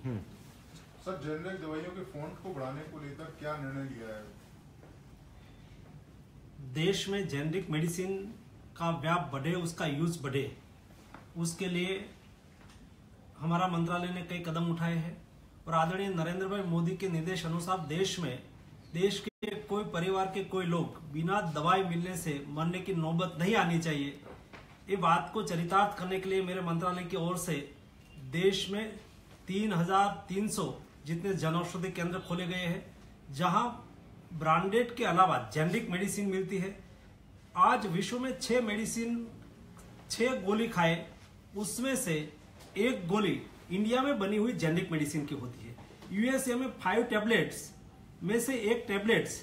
Sir generic दवाइयों के font को बढ़ाने को लेकर क्या निर्णय लिया है? देश में जेनरिक मेडिसिन का व्याप बढ़े, उसका यूज़ बढ़े, उसके लिए हमारा मंत्रालय ने कई कदम उठाए हैं। और आदरणीय नरेंद्र भाई मोदी के निर्देश अनुसार देश में, देश के कोई परिवार के कोई लोग बिना दवाई मिलने से मरने की नौबत नहीं आनी चाहिए। ये बात को चरितार्थ करने के लिए मेरे मंत्रालय की ओर से देश में तीन हज़ार तीन सौ जितने जन औषधि केंद्र खोले गए हैं, जहाँ ब्रांडेड के अलावा जेनरिक मेडिसिन मिलती है। आज विश्व में छह मेडिसिन, छह गोली खाए, उसमें से एक गोली इंडिया में बनी हुई जेनरिक मेडिसिन की होती है। यूएसए में फाइव टेबलेट्स, में से एक टेबलेट्स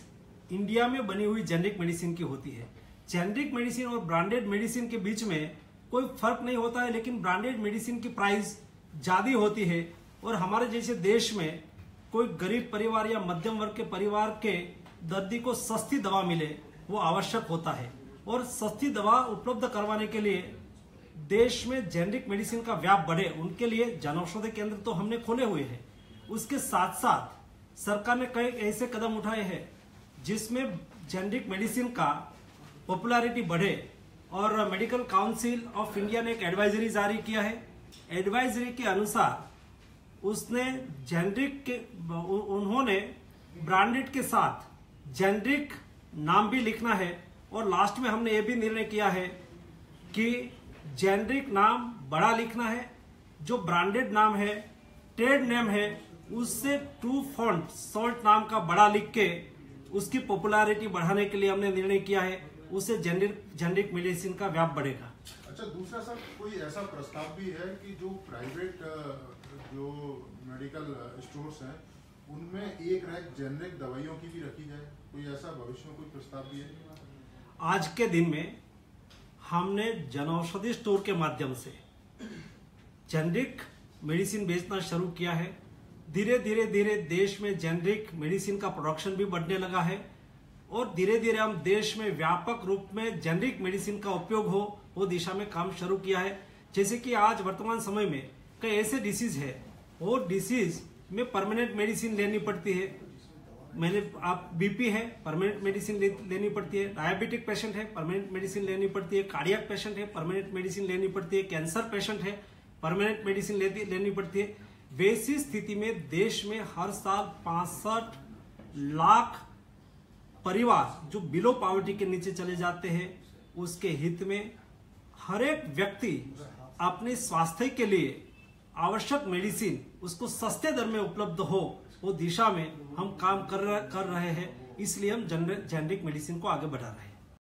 इंडिया में बनी हुई जेनरिक मेडिसिन की होती है। जेनरिक मेडिसिन और ब्रांडेड मेडिसिन के बीच में कोई फ़र्क नहीं होता है, लेकिन ब्रांडेड मेडिसिन की प्राइस ज़्यादा होती है और हमारे जैसे देश में कोई गरीब परिवार या मध्यम वर्ग के परिवार के दर्दी को सस्ती दवा मिले, वो आवश्यक होता है। और सस्ती दवा उपलब्ध करवाने के लिए देश में जेनरिक मेडिसिन का व्याप बढ़े, उनके लिए जनौषधि केंद्र तो हमने खोले हुए हैं। उसके साथ साथ सरकार ने कई ऐसे कदम उठाए हैं, जिसमें जेनरिक मेडिसिन का पॉपुलैरिटी बढ़े और मेडिकल काउंसिल ऑफ़ इंडिया ने एक एडवाइजरी जारी किया है। एडवाइजरी के अनुसार उसने जेनरिक के उन्होंने ब्रांडेड के साथ जेनरिक नाम भी लिखना है और लास्ट में हमने ये भी निर्णय किया है कि जेनरिक नाम बड़ा लिखना है, जो ब्रांडेड नाम है, ट्रेड नेम है, उससे टू फॉन्ट सॉल्ट नाम का बड़ा लिख के उसकी पॉपुलैरिटी बढ़ाने के लिए हमने निर्णय किया है उससे जेनरिक जेनरिक मेडिसिन का व्याप बढ़ेगा। अच्छा दूसरा सर, कोई ऐसा प्रस्ताव भी है कि जो प्राइवेट जो मेडिकल स्टोर्स हैं, उनमें एक रैक जेनरिक दवाइयों की भी रखी जाए? कोई ऐसा भविष्य में कोई प्रस्ताव भी है? आज के दिन में हमने जनौषधि स्टोर के माध्यम से जेनरिक मेडिसिन बेचना शुरू किया है। धीरे धीरे धीरे देश में जेनरिक मेडिसिन का प्रोडक्शन भी बढ़ने लगा है। और धीरे धीरे हम देश में व्यापक रूप में जेनरिक मेडिसिन का उपयोग हो, वो दिशा में काम शुरू किया है। जैसे कि आज वर्तमान समय में कई ऐसे डिसीज है वो डिसीज में परमानेंट मेडिसिन लेनी पड़ती है। मैंने, आप बीपी है परमानेंट मेडिसिन लेनी पड़ती है। डायबिटिक पेशेंट है परमानेंट मेडिसिन लेनी पड़ती है। कार्डियक पेशेंट है परमानेंट मेडिसिन लेनी पड़ती है। कैंसर पेशेंट है परमानेंट मेडिसिन लेनी पड़ती है। वैसी स्थिति में देश में हर साल पांसठ लाख परिवार जो बिलो पावर्टी के नीचे चले जाते हैं, उसके हित में हर एक व्यक्ति अपने स्वास्थ्य के लिए आवश्यक मेडिसिन उसको सस्ते दर में उपलब्ध हो, वो दिशा में हम काम कर कर रहे हैं। इसलिए हम जेनरिक मेडिसिन को आगे बढ़ा रहे हैं।